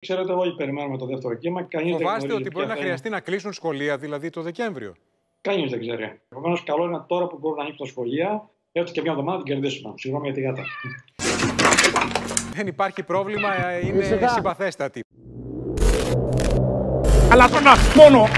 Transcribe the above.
Ξέρετε, όλοι περιμένουμε το δεύτερο κύμα. τον Φοβάστε ότι μπορεί να χρειαστεί να κλείσουν σχολεία, δηλαδή το Δεκέμβριο. Κανείς δεν ξέρει. Επομένως, καλό είναι τώρα που μπορούν να ανοίξουν τα σχολεία, έστω και μια εβδομάδα την κερδίσουμε. Συγγνώμη για τη γάτα. Δεν υπάρχει πρόβλημα, ε, είναι συμπαθέστατη. Αλλά τώρα μόνο